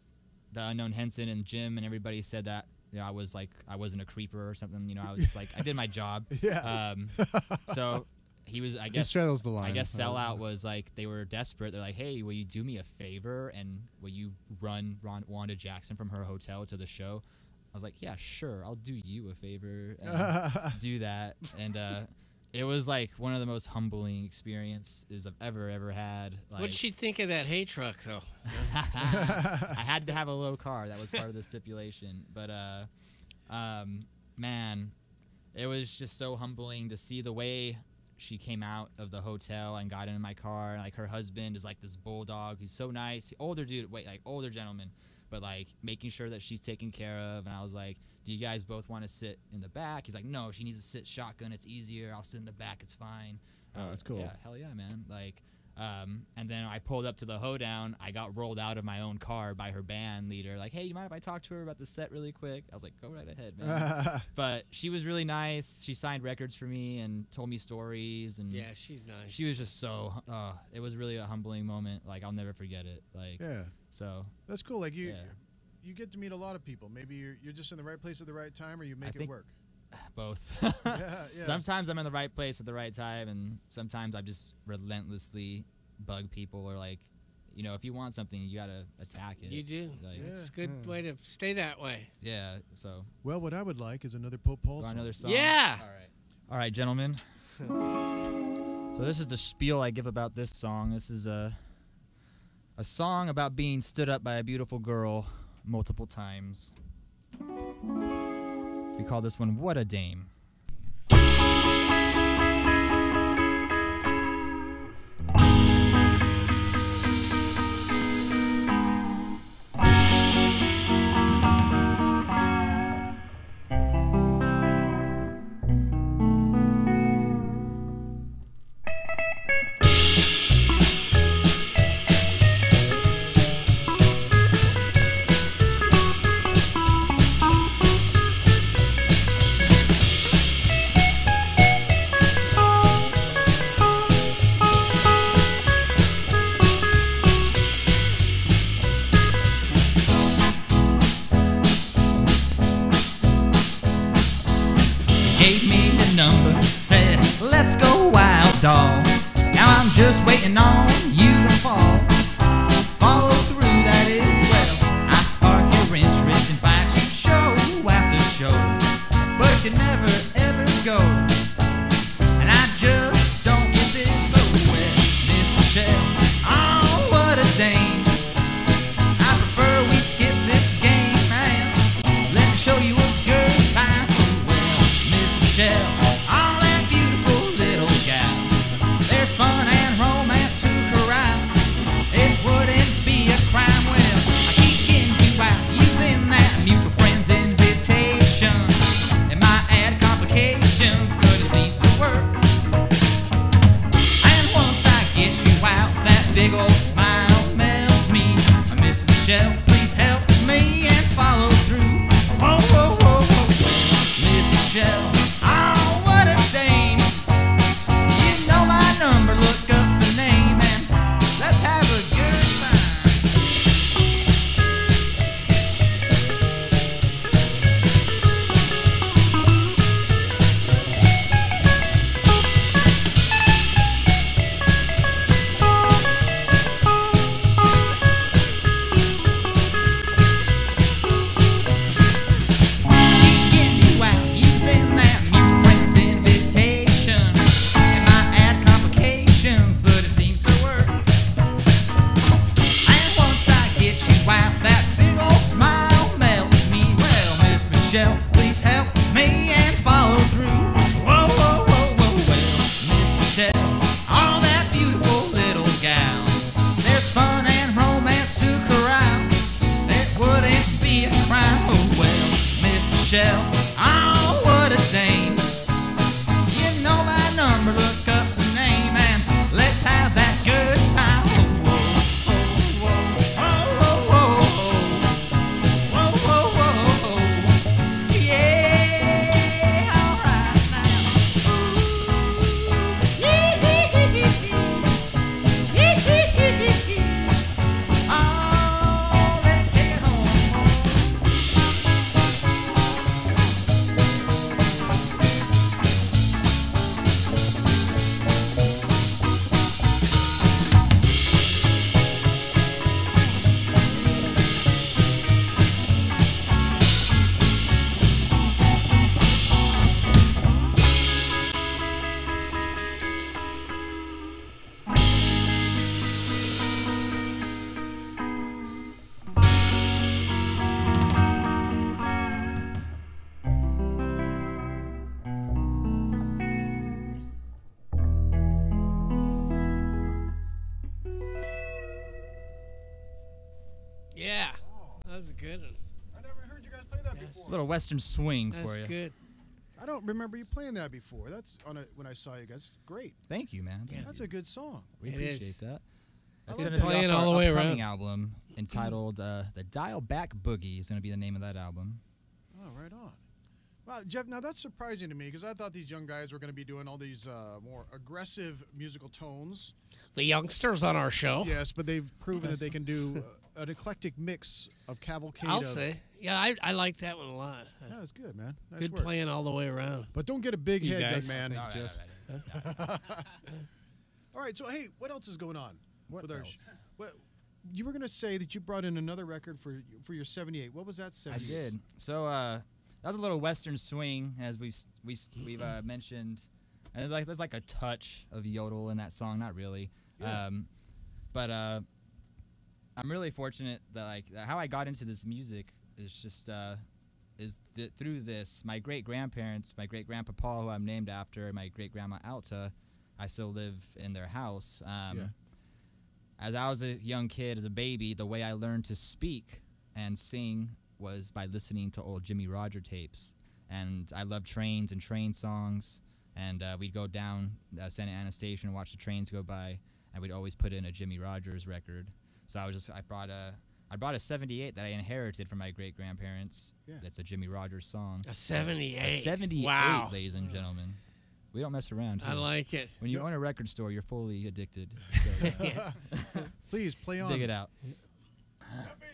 the unknown Hinson and Jim and everybody said that, you know, I was like, I wasn't a creeper or something. You know, I was just like, I did my job. Yeah. Um, so he was, I he guess, straddles the line. I guess sellout was like they were desperate. They're like, "Hey, will you do me a favor and will you run Ron- Wanda Jackson from her hotel to the show?" I was like, "Yeah, sure. I'll do you a favor and do that." And uh, it was like one of the most humbling experiences I've ever ever had. Like, What'd she think of that hay truck, though? I had to have a low car. That was part of the stipulation. But uh, um, man, it was just so humbling to see the way she came out of the hotel and got in my car. Like her husband is like this bulldog. He's so nice. Older dude. Wait, like older gentleman. But like making sure that she's taken care of. And I was like, "Do you guys both want to sit in the back?" He's like, "No, she needs to sit shotgun. It's easier. I'll sit in the back. It's fine." Oh, Uh, that's cool. Yeah, hell yeah, man. Like, um, and then I pulled up to the hoedown. I got rolled out of my own car by her band leader. Like, hey, you mind if I talk to her about the set really quick? I was like, go right ahead, man. but she was really nice. She signed records for me and told me stories. And Yeah, she's nice. she was just so. Uh, it was really a humbling moment. Like, I'll never forget it. Like, yeah. so That's cool. Like you, Yeah. You get to meet a lot of people. Maybe you're you're just in the right place at the right time, or you make it work. both. Yeah, yeah. Sometimes I'm in the right place at the right time, and sometimes I just relentlessly bug people or like, you know, if you want something, you gotta attack it. You do. Like, Yeah. It's a good way to stay that way. Yeah. So Well, what I would like is another Pope Paul song. another song. Yeah. All right. All right, gentlemen. so this is the spiel I give about this song. This is a a song about being stood up by a beautiful girl multiple times. We call this one "What a Dame." shell. Please help western swing That's for you. good. I don't remember you playing that before. That's on a, when I saw you guys. Great. Thank you, man. Yeah. Thank That's you. a good song. We It appreciate is. that. I That's like gonna that. be Playing off all our the way upcoming around. album entitled uh, "The Dial Back Boogie" is going to be the name of that album. Oh, right on. Well, Jeff, now that's surprising to me because I thought these young guys were going to be doing all these uh, more aggressive musical tones. The youngsters on our show. Yes, but they've proven that they can do uh, an eclectic mix of cavalcade. I'll of, say. Yeah, I, I like that one a lot. Yeah, was good, man. Nice Good work. playing all the way around. But don't get a big You head, young guys. man. All right, Jeff. all right, All right, so hey, what else is going on? What with else? sh- what, you were going to say that you brought in another record for for your 78. What was that? 78? I did. So uh, that was a little western swing, as we've we s- we've uh, mentioned. And there's like there's like a touch of yodel in that song, not really. Yeah. Um, but uh, I'm really fortunate that like how I got into this music is just uh, is th- through this. My great grandparents, my great grandpa Paul, who I'm named after, and my great grandma Alta, I still live in their house. Um, Yeah. As I was a young kid, as a baby, the way I learned to speak and sing was by listening to old Jimmy Roger tapes. And I loved trains and train songs. And uh, we'd go down uh, Santa Ana Station and watch the trains go by. And we'd always put in a Jimmie Rodgers record. So I was just I brought a I brought a 78 that I inherited from my great grandparents. Yeah. That's a Jimmie Rodgers song. A 78. A 78, Wow. ladies and gentlemen. We don't mess around. I like it. When you own a record store, you're fully addicted. So, uh, Please play on. dig it out.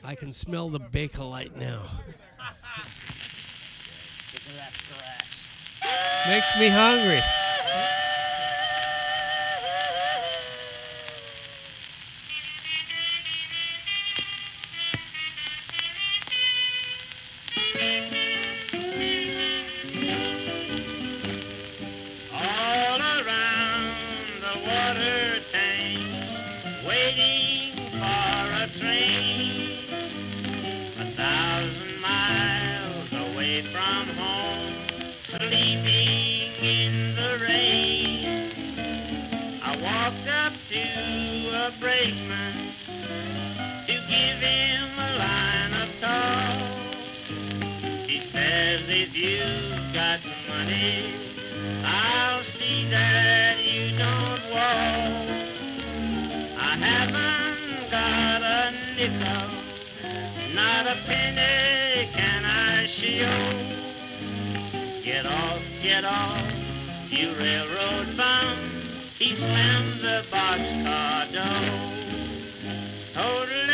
I can smell the Bakelite now. Makes me hungry. To give him a line of talk. He says if you've got money, I'll see that you don't walk. I haven't got a nickel, not a penny can I show. Get off, get off, you railroad bum. He slammed the boxcar door. Hold-a-lee,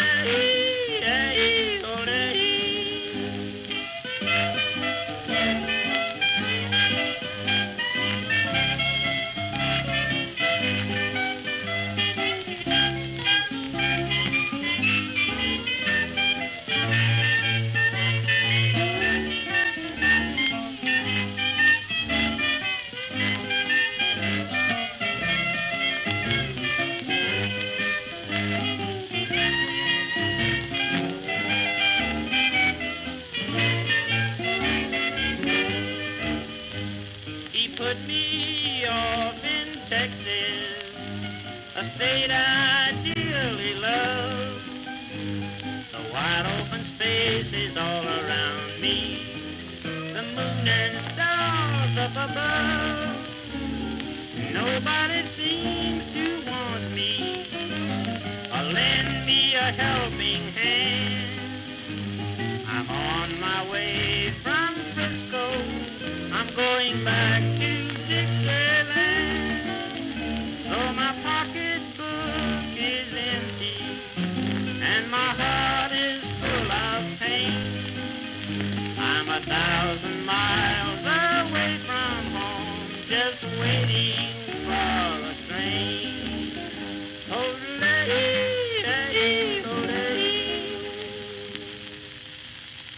spaces all around me, the moon and stars up above. Nobody seems to want me or lend me a helping hand. I'm on my way from Frisco. I'm going back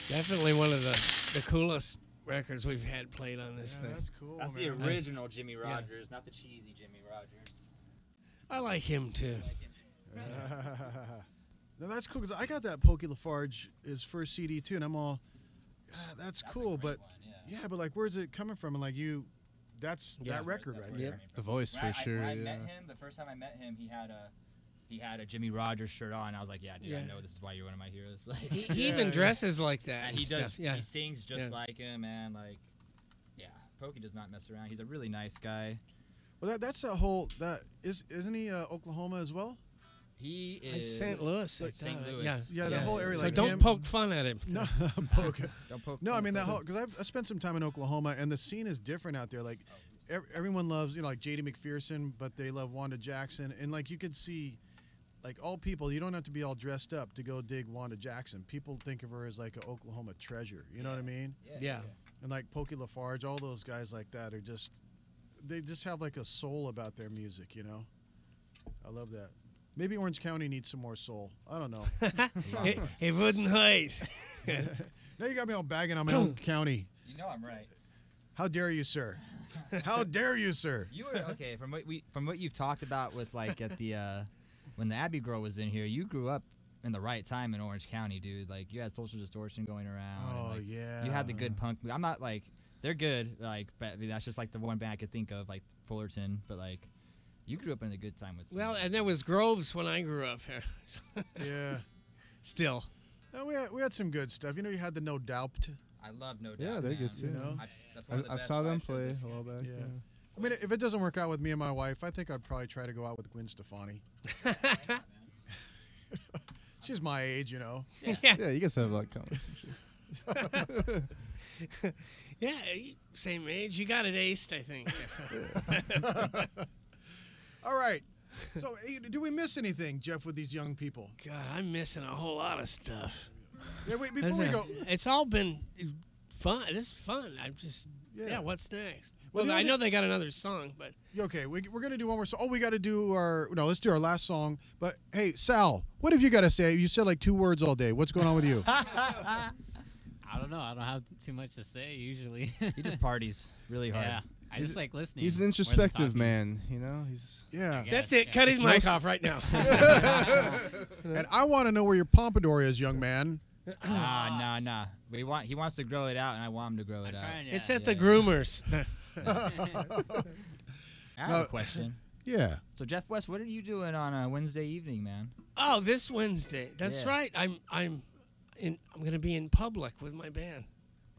Definitely one of the, the coolest records we've had played on this Yeah, thing. that's cool. That's man. the original Jimmie Rodgers, not the cheesy Jimmie Rodgers. I like him too. no, that's cool because I got that Pokey LaFarge his first CD too, and I'm all, ah, that's, cool, but yeah. but like, where's it coming from? And like you, that's Yeah. that record right there. The voice When for I, sure. I, when I met him the first time I met him. He had a he had a Jimmie Rodgers shirt on. I was like, yeah, dude, I know this is why you're one of my heroes. Like, He, he even dresses like that. and and he does. Yeah. He sings just Yeah. like him, man. Like, yeah, Pokey does not mess around. He's a really nice guy. Well, that that's a whole that is isn't he uh, Oklahoma as well? He It's is St. Louis. I St. Louis. Yeah. Yeah, that whole area, So like don't him- poke fun at him. No, poke. Don't poke. No, I mean that whole because I spent some time in Oklahoma and the scene is different out there. Like ev- everyone loves you know like J.D. McPherson, but they love Wanda Jackson, and like you could see, like all people, you don't have to be all dressed up to go dig Wanda Jackson. People think of her as like an Oklahoma treasure. You know what I mean? Yeah. And like Pokey LaFarge, all those guys like that are just they just have like a soul about their music. You know, I love that. Maybe Orange County needs some more soul. I don't know. It, it wouldn't hide. now you got me all bagging on my own county. You know I'm right. How dare you, sir? How dare you, sir? You were okay from what we from what you've talked about with like at the uh when the Abbey Girl was in here. You grew up in the right time in Orange County, dude. Like you had Social Distortion going around. and, Oh like, yeah. You had the good punk. I'm not like they're good, like but I mean, that's just like the one band I could think of, like Fullerton. But like you grew up in a good time with. Well, and there was Groves when I grew up here. Yeah. Still. No, we had we had some good stuff. You know, you had the No Doubt. I love No Doubt. Yeah, they're good too. You know? I've, that's one I, of the I saw them play a seen. while back. Yeah. Yeah. I mean, if it doesn't work out with me and my wife, I think I'd probably try to go out with Gwen Stefani. She's my age, you know. Yeah, yeah you guys have a lot coming. Yeah, same age. You got it aced, I think. All right. So, do we miss anything, Jeff, with these young people? God, I'm missing a whole lot of stuff. Yeah, wait, before we It's, go, it's all been fun. It's fun. I'm just yeah. Yeah. what's next? Well, Well, I know they got another song, but okay, we, we're gonna do one more song. Oh, we got to do our no. Let's do our last song. But hey, Sal, what have you got to say? You said like two words all day. What's going on with you? I don't know. I don't have too much to say usually. He just parties really hard. yeah, I just like listening. He's an introspective man. You know, he's yeah. Yeah. that's Yes, it. Cut his mic off right now. And I want to know where your pompadour is, young man. Nah, nah, nah. We want he wants to grow it out, and I want him to grow it I'm out. trying. it's yeah. at the yeah. groomers. I have No. a question. Yeah. So Jeff West, what are you doing on a Wednesday evening, man? oh, this Wednesday. That's Yeah. right. I'm I'm in. I'm gonna be in public with my band,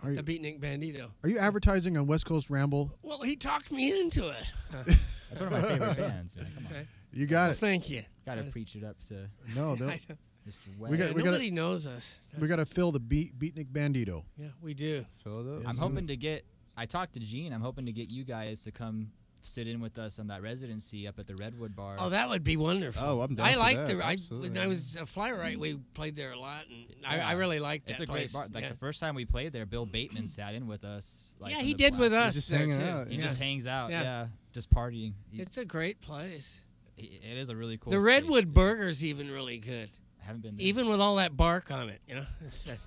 Are the you, Beatnik Bandito. are you advertising on West Coast Ramble? Well, he talked me into it. That's one of my favorite bands, man. Come on. You got Well, it. thank you. Got to preach it up to No, I they'll- don't- Mr. We got- we gotta- knows us. we got to fill the beat beatnik bandito. Yeah, we do. Fill it up. I'm hoping to get. I talked to Gene. I'm hoping to get you guys to come sit in with us on that residency up at the Redwood Bar. Oh, that would be wonderful. Oh, I'm down I for liked that, the. I, when I was a fly right, we played there a lot, and I, Yeah. I really liked that it's a place. great bar. Like yeah. the first time we played there, Bill Bateman sat in with us. Like yeah, he the did with blast. us. just there, hanging too. out, He Yeah. just hangs out. Yeah. Yeah, just partying. He's, It's a great place. it is a really cool. the space. Redwood Burger's even really good, I haven't been there. even with all that bark on it. You know, It's just-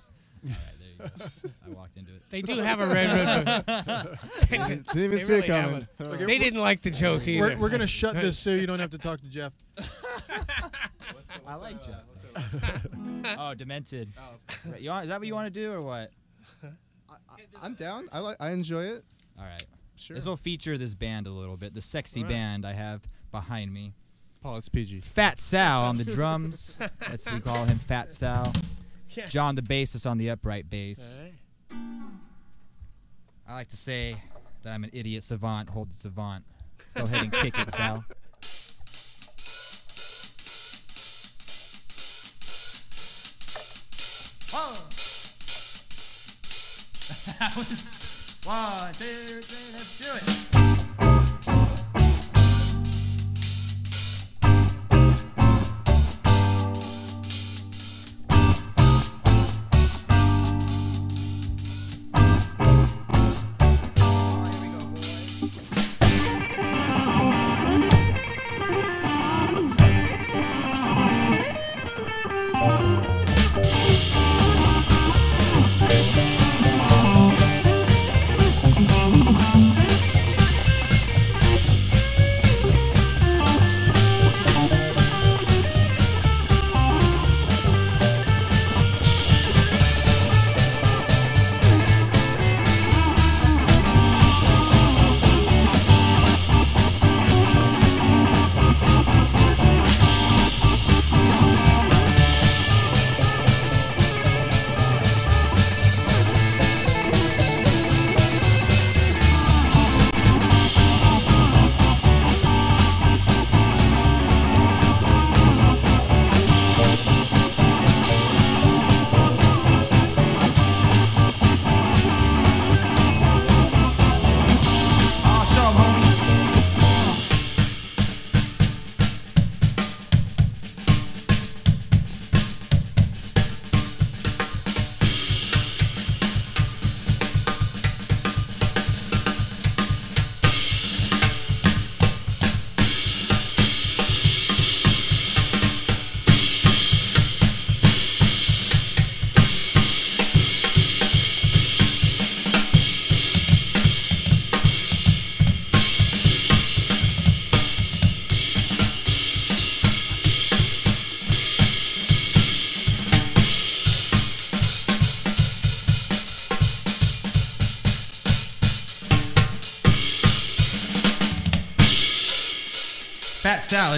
All right, there you go. I walked into it. they do have a red Burger. They Didn't even they see it really have coming. a- Oh. They didn't like the joke either. We're, we're gonna shut this so you don't have to talk to Jeff. I like Jeff. oh, demented. Oh, right, you want, is that what you want to do or what? I'm down. I like. I enjoy it. All right. Sure. This will feature this band a little bit. The sexy Right. band I have behind me. Paul, it's PG. Fat Sal on the drums. That's we call him Fat Sal. Yeah. John the bassist on the upright bass. Right. I like to say that I'm an idiot savant. Hold the savant. Go ahead and kick it, Sal. One, two, three, let's do it.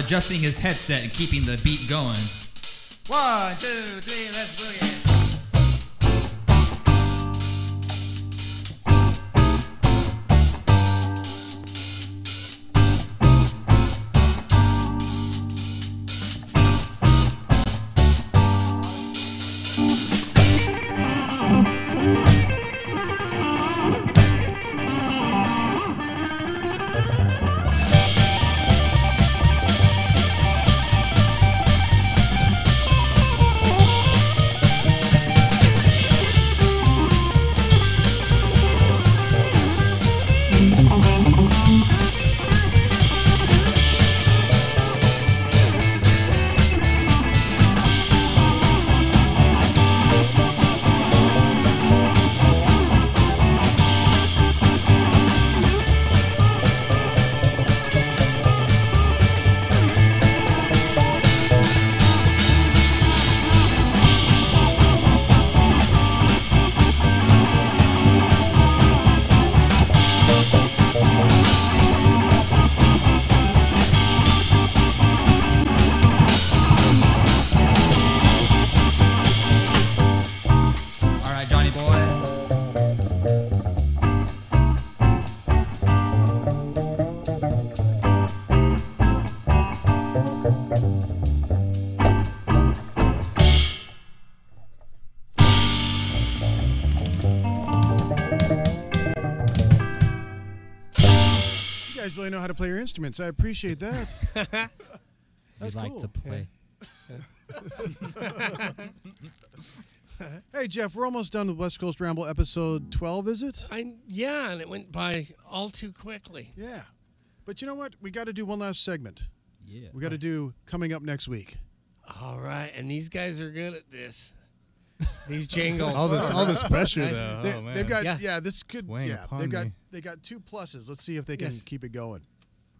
Adjusting his headset and keeping the beat going. One, two, three, let's boogie. Thank how to play your instruments. I appreciate that. We That's like cool. to play. Hey, Jeff, we're almost done with West Coast Ramble episode 12, is it? I yeah, and it went by all too quickly. Yeah. But you know what? We got to do one last segment. Yeah. We got to oh. do coming up next week. All right, and these guys are good at this. These jingles. All this, all this pressure though. They, oh man. have got yeah. Yeah. this could weighing yeah. They've got me. they got two pluses. Let's see if they can Yes. keep it going.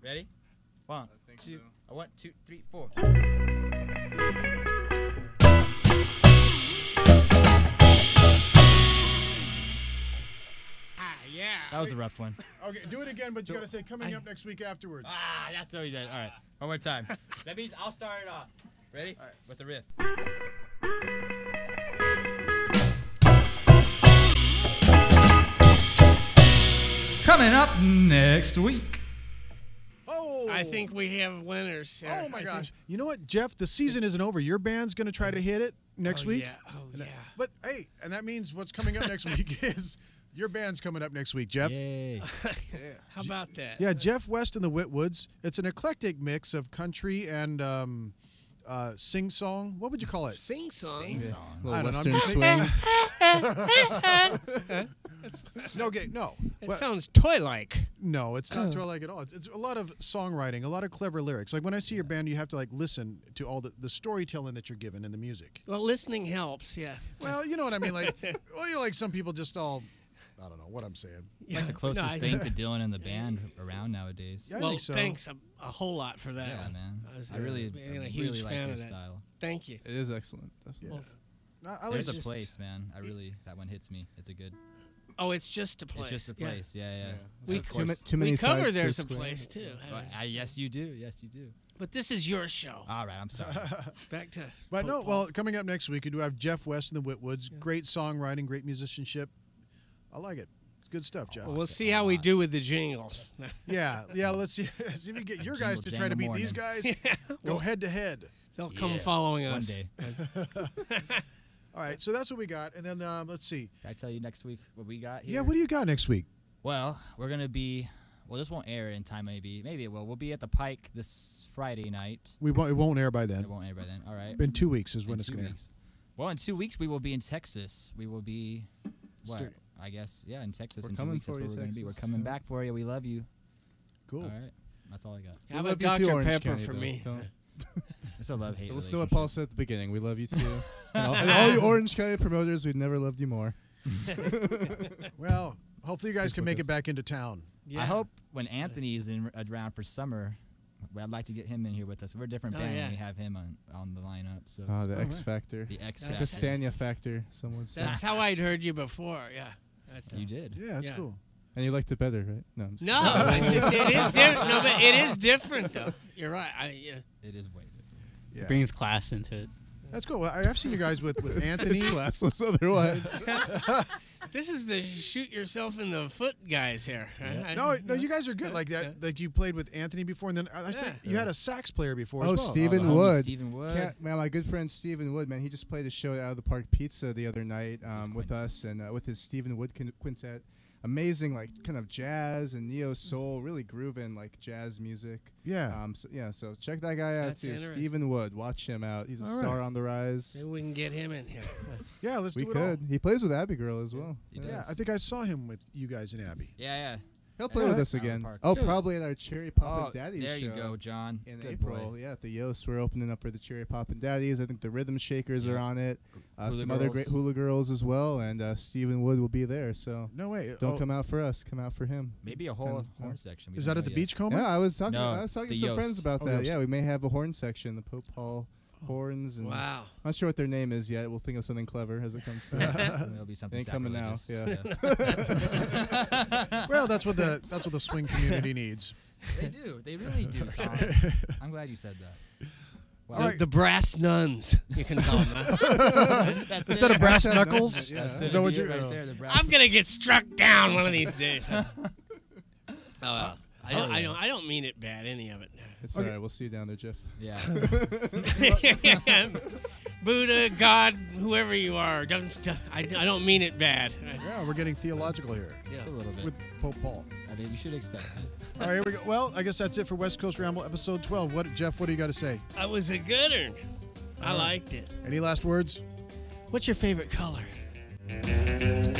Ready? One, think two, so. one, two, three, four. ah, yeah. That was a rough one. Okay, do it again, but you got to say coming up next week afterwards. Ah, that's what we did. All right, one more time. that means I'll start it off. Ready? All right. With the riff. Coming up next week. Oh, I think we have winners. here. Oh my I gosh! think- You know what, Jeff? The season isn't over. Your band's going to try to hit it next oh, week. Yeah. Oh yeah. But hey, and that means what's coming up next week is your band's coming up next week, Jeff. Yay. How about that? Yeah, Jeff West and the Whitwoods. It's an eclectic mix of country and um, uh, sing song. What would you call it? Sing song. I little don't know, western I'm- swing. No, okay, no. It But- sounds toy-like. No, it's not uh. toy like at all. It's, it's a lot of songwriting, a lot of clever lyrics. Like when I see your band, you have to like listen to all the, the storytelling that you're given in the music. Well, listening helps. Yeah. Well, you know what I mean. Like, well, you know, like some people just all, I don't know what I'm saying. yeah. Like the closest No, I- thing to Dylan and the band around nowadays. Yeah, I well, think so. thanks a, a whole lot for that. Yeah, man. I, was, I really, being I a huge really like fan your of that. style. Thank you. It is excellent. definitely. Well, I, I There's a place, man. I really that one hits me. It's a good. Oh, it's just a place. It's just a Yeah. place. Yeah, yeah. We Of c- Too, ma- too many we cover there's a place too. Well, I- yes, you do. Yes, you do. But this is your show. All right, I'm sorry. Back to. But Pope no, Paul. well, coming up next week, we do have Jeff West and the Whitwoods. Great songwriting, great musicianship. I like it. It's good stuff, Jeff. Well, we'll see how we do with the jingles. yeah, yeah. Let's see, see if we get your guys to try to beat jangle these morning. guys. Go head to head. They'll come Yeah, following One us. day. All right, so that's what we got, and then um, let's see. Can I tell you next week what we got here? Yeah, what do you got next week? Well, we're gonna be. Well, this won't air in time. Maybe, maybe it will. We'll be at the Pike this Friday night. We won't. It won't air by then. It won't air by then. All right. Been two weeks is In when it's going to air. Well, in two weeks we will be in Texas. We will be. What? Stu- I guess yeah, in Texas. We're in two coming weeks, that's for where you, we're gonna be. We're coming Yeah. back for you. We love you. Cool. All right. That's all I got. Have We a you too, Dr. Orange Pepper County, for though. me. Don't- It's a love hate. Let's do what. Paul said at the beginning. We love you too. and, all, and all you Orange County promoters, we've never loved you more. Well, hopefully you guys Stick can make us. it back into town. Yeah. I hope when Anthony's in around for summer, I'd like to get him in here with us. We're a different Oh, band. yeah. We have him on on the lineup. So Oh, the Oh, X right. Factor. the X That's- Factor. Castania Factor, some would say. That's how I'd heard you before. Yeah. That, uh, You did. Yeah, that's Yeah. cool. And you liked it better, right? No. I'm No, it's just, it is different. No, but it is different though. You're right. I, yeah. It is way different. Yeah, Brings class into it. that's cool. Well, I- I've seen you guys with with Anthony. it's classless otherwise. This is the shoot yourself in the foot guys here. I- No, no, you guys are good like that. Like you played with Anthony before, and then I I think Yeah. you had a sax player before Oh, as well. Stephen the homie Wood. Stephen Wood. Can't, man, my good friend Stephen Wood, man, he just played a show at Out of the Park Pizza the other night um, with us and uh, with his Stephen Wood quintet. Amazing, like kind of jazz and neo soul, really grooving like jazz music. Yeah. Um. So, yeah. So check that guy out That's too. Stephen Wood. Watch him out. He's a All star right. on the rise. Maybe we can get him in here. yeah, let's We do it all. could. He plays with Abbey Girl as well. He Yeah, does. I think I saw him with you guys in Abbey. Yeah, yeah. He'll play Yeah. with us Out of the again. park. Oh, Yeah. probably at our Cherry Pop Oh, and Daddies there you show go, John. in Good April. boy. Yeah, at the Yost, we're opening up for the Cherry Poppin' Daddies. I think the Rhythm Shakers are on it. Uh, Hula some other great hula girls as well, and uh, Stephen Wood will be there. So No way. don't Oh, come out for us. Come out for him. Maybe a whole And, uh, horn section. We Is that at the yet. Beachcomber? Yeah, I was talking. No, I was talking to some friends about Oh, that. Yost. Yeah, we may have a horn section, the Pope Paul horns, and Wow. not sure what their name is yet. We'll think of something clever as it comes to it. It'll be something Ain't coming now, Yeah. Well, that's what the that's what the swing community needs. they do. They really do, Tom. I'm glad you said that. Wow. The, the brass nuns, you can call them. That's Instead it. of brass knuckles. yeah. That's Is it. that what you're- right oh. there? The brass I'm gonna get struck down one of these days. oh, uh, well. I don't. Oh, I don't. I don't mean it bad. Any of it. It's Okay. all right. We'll see you down there, Jeff. Yeah. Buddha, God, whoever you are. Don't, I, I don't mean it bad. Yeah, we're getting theological here Yeah, a little bit. with Pope Paul. I mean, you should expect. it. All right, here we go. Well, I guess that's it for West Coast Ramble episode 12. What, Jeff? What do you got to say? I was a good one. I liked it. Any last words? What's your favorite color? Thank